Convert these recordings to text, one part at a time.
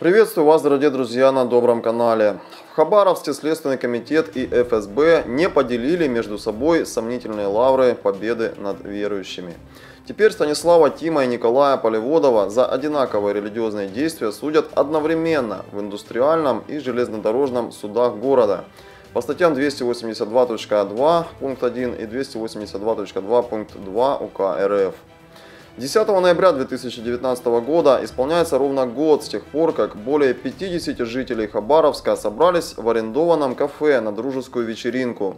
Приветствую вас, дорогие друзья, на добром канале. В Хабаровске Следственный комитет и ФСБ не поделили между собой сомнительные лавры победы над верующими. Теперь Станислава Тима и Николая Полеводова за одинаковые религиозные действия судят одновременно в индустриальном и железнодорожном судах города по статьям 282.2 пункт 1 и 282.2 пункт 2 УК РФ. 10 ноября 2019 года исполняется ровно год с тех пор, как более 50 жителей Хабаровска собрались в арендованном кафе на дружескую вечеринку.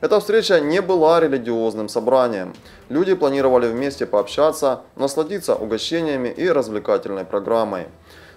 Эта встреча не была религиозным собранием. Люди планировали вместе пообщаться, насладиться угощениями и развлекательной программой.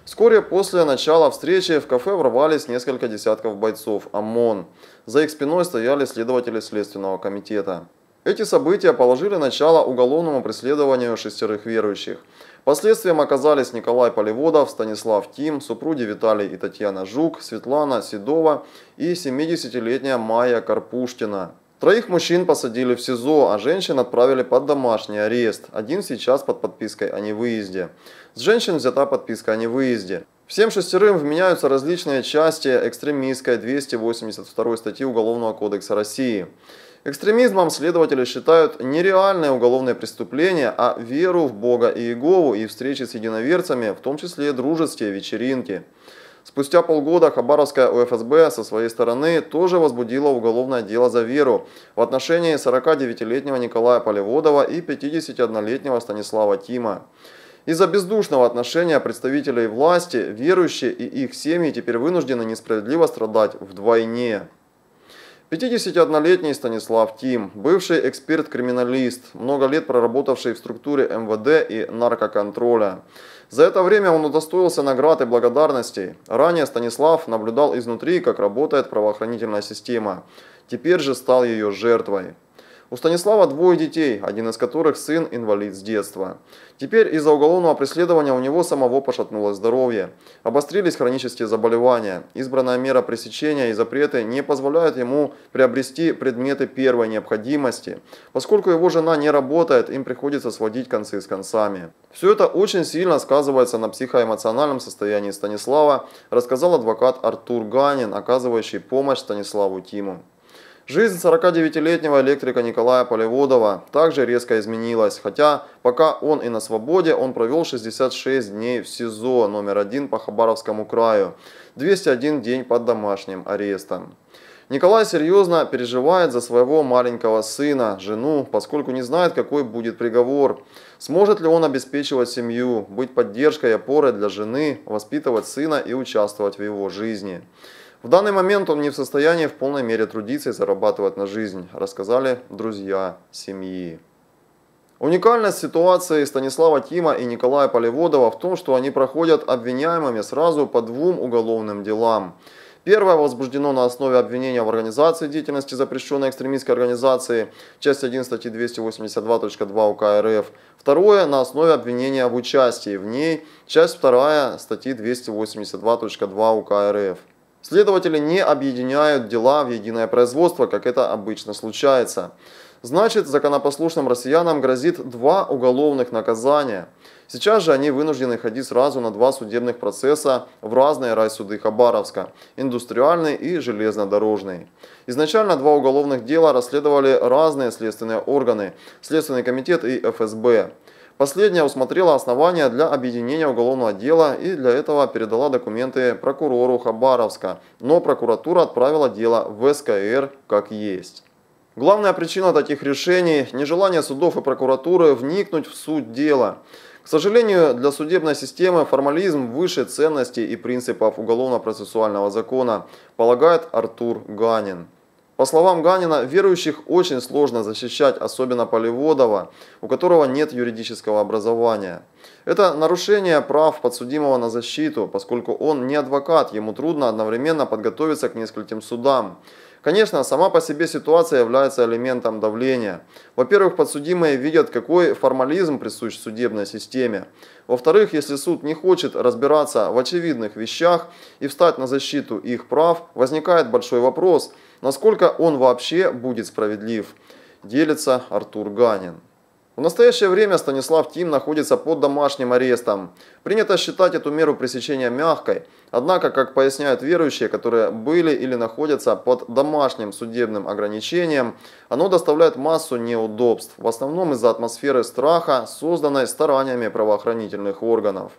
Вскоре после начала встречи в кафе ворвались несколько десятков бойцов ОМОН. За их спиной стояли следователи Следственного комитета. Эти события положили начало уголовному преследованию шестерых верующих. Последствием оказались Николай Полеводов, Станислав Тим, супруги Виталий и Татьяна Жук, Светлана Седова и 70-летняя Майя Карпуштина. Троих мужчин посадили в СИЗО, а женщин отправили под домашний арест. Один сейчас под подпиской о невыезде. С женщин взята подписка о невыезде. Всем шестерым вменяются различные части экстремистской 282 статьи Уголовного кодекса России. Экстремизмом следователи считают нереальное уголовное преступление, а веру в Бога и Иегову и встречи с единоверцами, в том числе дружеские вечеринки. Спустя полгода Хабаровская УФСБ со своей стороны тоже возбудила уголовное дело за веру в отношении 49-летнего Николая Полеводова и 51-летнего Станислава Тима. Из-за бездушного отношения представителей власти верующие и их семьи теперь вынуждены несправедливо страдать вдвойне. 51-летний Станислав Тим, бывший эксперт-криминалист, много лет проработавший в структуре МВД и наркоконтроля. За это время он удостоился наград и благодарностей. Ранее Станислав наблюдал изнутри, как работает правоохранительная система. Теперь же стал ее жертвой. У Станислава двое детей, один из которых сын инвалид с детства. Теперь из-за уголовного преследования у него самого пошатнулось здоровье. Обострились хронические заболевания. Избранная мера пресечения и запреты не позволяют ему приобрести предметы первой необходимости. Поскольку его жена не работает, им приходится сводить концы с концами. Все это очень сильно сказывается на психоэмоциональном состоянии Станислава, рассказал адвокат Артур Ганин, оказывающий помощь Станиславу Тиму. Жизнь 49-летнего электрика Николая Полеводова также резко изменилась, хотя пока он и на свободе, он провел 66 дней в СИЗО номер один по Хабаровскому краю, 201 день под домашним арестом. Николай серьезно переживает за своего маленького сына, жену, поскольку не знает, какой будет приговор. Сможет ли он обеспечивать семью, быть поддержкой и опорой для жены, воспитывать сына и участвовать в его жизни. В данный момент он не в состоянии в полной мере трудиться и зарабатывать на жизнь, рассказали друзья семьи. Уникальность ситуации Станислава Тима и Николая Полеводова в том, что они проходят обвиняемыми сразу по двум уголовным делам. Первое возбуждено на основе обвинения в организации деятельности запрещенной экстремистской организации, часть 1 статьи 282.2 УК РФ. Второе на основе обвинения в участии в ней, часть 2 статьи 282.2 УК РФ. Следователи не объединяют дела в единое производство, как это обычно случается. Значит, законопослушным россиянам грозит два уголовных наказания. Сейчас же они вынуждены ходить сразу на два судебных процесса в разные райсуды Хабаровска – индустриальный и железнодорожный. Изначально два уголовных дела расследовали разные следственные органы – Следственный комитет и ФСБ. Последняя усмотрела основания для объединения уголовного дела и для этого передала документы прокурору Хабаровска, но прокуратура отправила дело в СКР как есть. Главная причина таких решений – нежелание судов и прокуратуры вникнуть в суть дела. К сожалению, для судебной системы формализм выше ценностей и принципов уголовно-процессуального закона, полагает Артур Ганин. По словам Ганина, верующих очень сложно защищать, особенно Полеводова, у которого нет юридического образования. Это нарушение прав подсудимого на защиту, поскольку он не адвокат, ему трудно одновременно подготовиться к нескольким судам. Конечно, сама по себе ситуация является элементом давления. Во-первых, подсудимые видят, какой формализм присущ судебной системе. Во-вторых, если суд не хочет разбираться в очевидных вещах и встать на защиту их прав, возникает большой вопрос – насколько он вообще будет справедлив, делится Артур Ганин. В настоящее время Станислав Тим находится под домашним арестом. Принято считать эту меру пресечения мягкой. Однако, как поясняют верующие, которые были или находятся под домашним судебным ограничением, оно доставляет массу неудобств, в основном из-за атмосферы страха, созданной стараниями правоохранительных органов.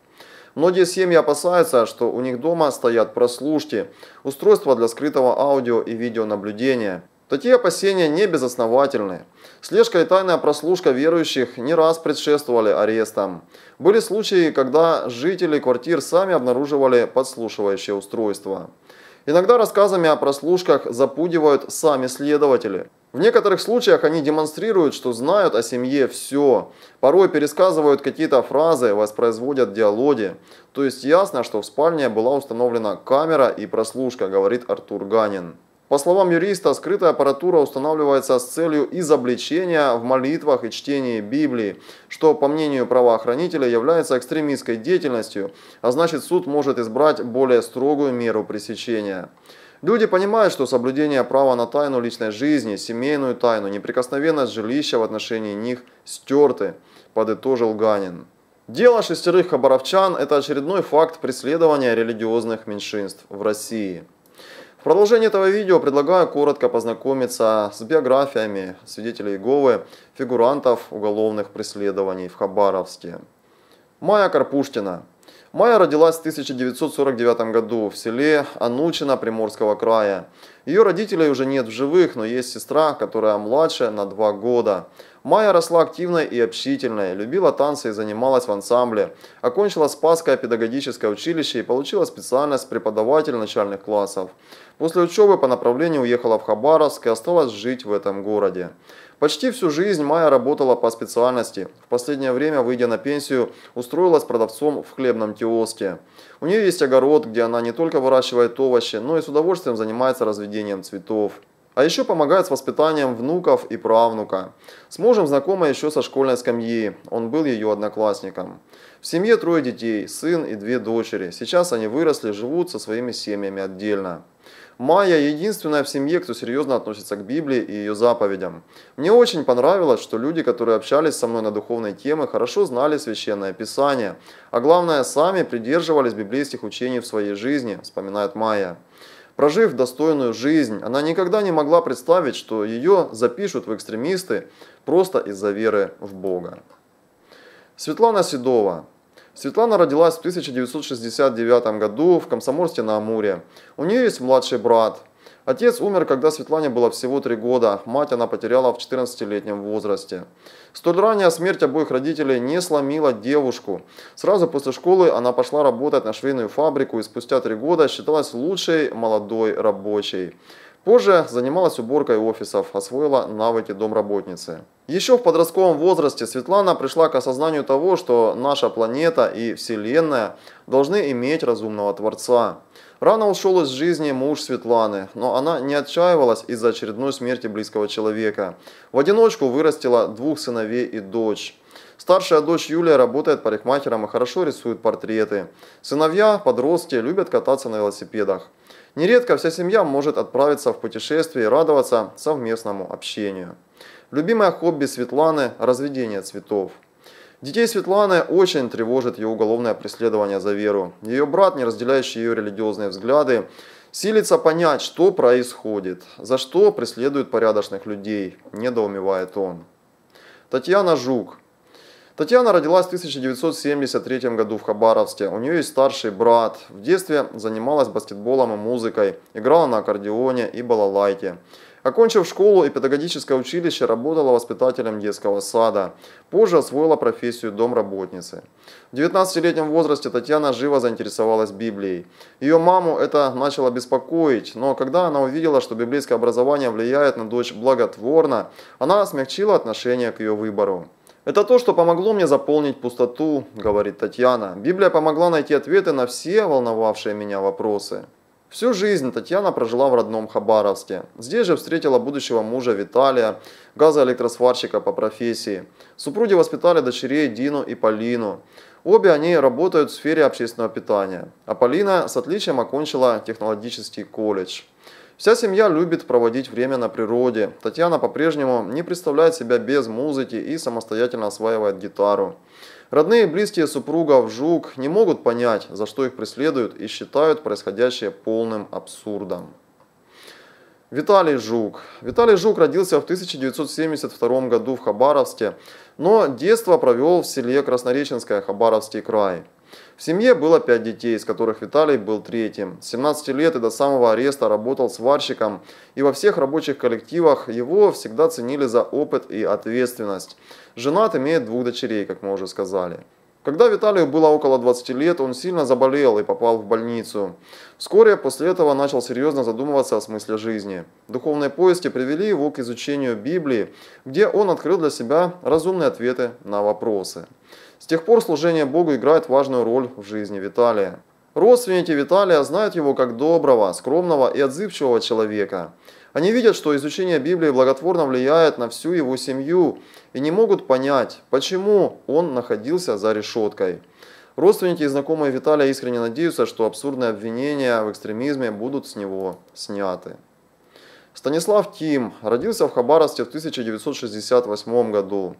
Многие семьи опасаются, что у них дома стоят прослушки, устройства для скрытого аудио и видеонаблюдения. Такие опасения не безосновательны. Слежка и тайная прослушка верующих не раз предшествовали арестам. Были случаи, когда жители квартир сами обнаруживали подслушивающее устройство. Иногда рассказами о прослушках запугивают сами следователи. В некоторых случаях они демонстрируют, что знают о семье все. Порой пересказывают какие-то фразы, воспроизводят диалоги. То есть ясно, что в спальне была установлена камера и прослушка, говорит Артур Ганин. По словам юриста, скрытая аппаратура устанавливается с целью изобличения в молитвах и чтении Библии, что, по мнению правоохранителя, является экстремистской деятельностью, а значит суд может избрать более строгую меру пресечения. Люди понимают, что соблюдение права на тайну личной жизни, семейную тайну, неприкосновенность жилища в отношении них стерты, подытожил Ганин. Дело шестерых хабаровчан – это очередной факт преследования религиозных меньшинств в России. Продолжение этого видео предлагаю коротко познакомиться с биографиями свидетелей Иеговы, фигурантов уголовных преследований в Хабаровске. Майя Карпуштина. Майя родилась в 1949 году в селе Анучино Приморского края. Ее родителей уже нет в живых, но есть сестра, которая младше на два года. Майя росла активной и общительной, любила танцы и занималась в ансамбле. Окончила Спасское педагогическое училище и получила специальность преподаватель начальных классов. После учебы по направлению уехала в Хабаровск и осталась жить в этом городе. Почти всю жизнь Майя работала по специальности. В последнее время, выйдя на пенсию, устроилась продавцом в хлебном киоске. У нее есть огород, где она не только выращивает овощи, но и с удовольствием занимается разведением цветов. А еще помогает с воспитанием внуков и правнука. С мужем знакома еще со школьной скамьи, он был ее одноклассником. В семье трое детей, сын и две дочери. Сейчас они выросли, живут со своими семьями отдельно. Майя единственная в семье, кто серьезно относится к Библии и ее заповедям. Мне очень понравилось, что люди, которые общались со мной на духовной темы, хорошо знали Священное Писание, а главное, сами придерживались библейских учений в своей жизни, вспоминает Майя. Прожив достойную жизнь, она никогда не могла представить, что ее запишут в экстремисты просто из-за веры в Бога. Светлана Седова. Светлана родилась в 1969 году в Комсомольске на Амуре. У нее есть младший брат. Отец умер, когда Светлане было всего три года. Мать она потеряла в 14-летнем возрасте. Столь ранняя смерть обоих родителей не сломила девушку. Сразу после школы она пошла работать на швейную фабрику и спустя три года считалась лучшей молодой рабочей. Позже занималась уборкой офисов, освоила навыки домработницы. Еще в подростковом возрасте Светлана пришла к осознанию того, что наша планета и Вселенная должны иметь разумного Творца. Рано ушел из жизни муж Светланы, но она не отчаивалась из-за очередной смерти близкого человека. В одиночку вырастила двух сыновей и дочь. Старшая дочь Юлия работает парикмахером и хорошо рисует портреты. Сыновья, подростки, любят кататься на велосипедах. Нередко вся семья может отправиться в путешествие и радоваться совместному общению. Любимое хобби Светланы – разведение цветов. Детей Светланы очень тревожит ее уголовное преследование за веру. Ее брат, не разделяющий ее религиозные взгляды, силится понять, что происходит, за что преследуют порядочных людей, недоумевает он. Татьяна Жук. Татьяна родилась в 1973 году в Хабаровске. У нее есть старший брат. В детстве занималась баскетболом и музыкой, играла на аккордеоне и балалайке. Окончив школу и педагогическое училище, работала воспитателем детского сада. Позже освоила профессию домработницы. В 19-летнем возрасте Татьяна живо заинтересовалась Библией. Ее маму это начало беспокоить, но когда она увидела, что библейское образование влияет на дочь благотворно, она смягчила отношение к ее выбору. Это то, что помогло мне заполнить пустоту, говорит Татьяна. Библия помогла найти ответы на все волновавшие меня вопросы. Всю жизнь Татьяна прожила в родном Хабаровске. Здесь же встретила будущего мужа Виталия, газоэлектросварщика по профессии. Супруги воспитали дочерей Дину и Полину. Обе они работают в сфере общественного питания. А Полина с отличием окончила технологический колледж. Вся семья любит проводить время на природе. Татьяна по-прежнему не представляет себя без музыки и самостоятельно осваивает гитару. Родные и близкие супругов Жук не могут понять, за что их преследуют и считают происходящее полным абсурдом. Виталий Жук. Виталий Жук родился в 1972 году в Хабаровске, но детство провел в селе Краснореченское, Хабаровский край. В семье было пять детей, из которых Виталий был третьим. С 17 лет и до самого ареста работал сварщиком, и во всех рабочих коллективах его всегда ценили за опыт и ответственность. Женат, имеет двух дочерей, как мы уже сказали. Когда Виталию было около 20 лет, он сильно заболел и попал в больницу. Вскоре после этого начал серьезно задумываться о смысле жизни. Духовные поиски привели его к изучению Библии, где он открыл для себя разумные ответы на вопросы. С тех пор служение Богу играет важную роль в жизни Виталия. Родственники Виталия знают его как доброго, скромного и отзывчивого человека. Они видят, что изучение Библии благотворно влияет на всю его семью и не могут понять, почему он находился за решеткой. Родственники и знакомые Виталия искренне надеются, что абсурдные обвинения в экстремизме будут с него сняты. Станислав Тим родился в Хабаровске в 1968 году.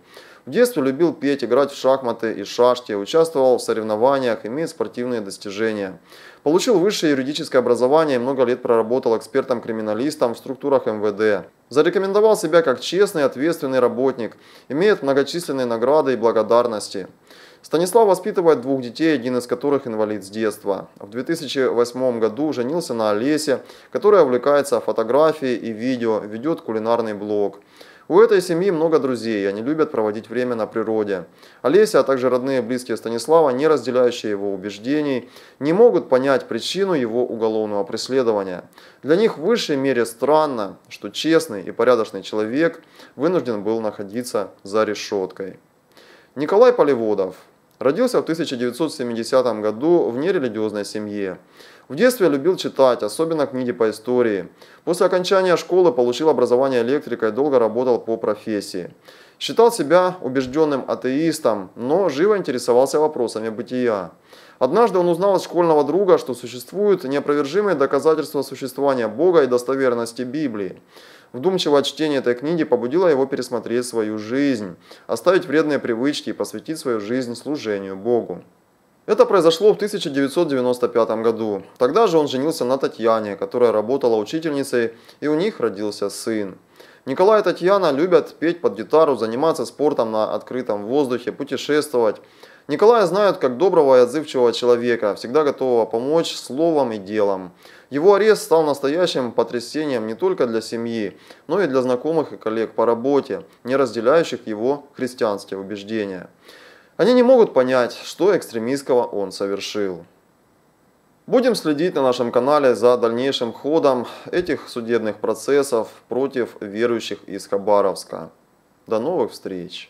В детстве любил петь, играть в шахматы и шашки, участвовал в соревнованиях, имеет спортивные достижения. Получил высшее юридическое образование и много лет проработал экспертом-криминалистом в структурах МВД. Зарекомендовал себя как честный и ответственный работник, имеет многочисленные награды и благодарности. Станислав воспитывает двух детей, один из которых инвалид с детства. В 2008 году женился на Олесе, которая увлекается фотографией и видео, ведет кулинарный блог. У этой семьи много друзей, они любят проводить время на природе. Олеся, а также родные и близкие Станислава, не разделяющие его убеждений, не могут понять причину его уголовного преследования. Для них в высшей мере странно, что честный и порядочный человек вынужден был находиться за решеткой. Николай Полеводов родился в 1970 году в нерелигиозной семье. В детстве любил читать, особенно книги по истории. После окончания школы получил образование электрика и долго работал по профессии. Считал себя убежденным атеистом, но живо интересовался вопросами бытия. Однажды он узнал от школьного друга, что существуют неопровержимые доказательства существования Бога и достоверности Библии. Вдумчивое чтение этой книги побудило его пересмотреть свою жизнь, оставить вредные привычки и посвятить свою жизнь служению Богу. Это произошло в 1995 году. Тогда же он женился на Татьяне, которая работала учительницей, и у них родился сын. Николай и Татьяна любят петь под гитару, заниматься спортом на открытом воздухе, путешествовать. Николая знают как доброго и отзывчивого человека, всегда готового помочь словом и делом. Его арест стал настоящим потрясением не только для семьи, но и для знакомых и коллег по работе, не разделяющих его христианские убеждения. Они не могут понять, что экстремистского он совершил. Будем следить на нашем канале за дальнейшим ходом этих судебных процессов против верующих из Хабаровска. До новых встреч!